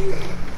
Obrigado.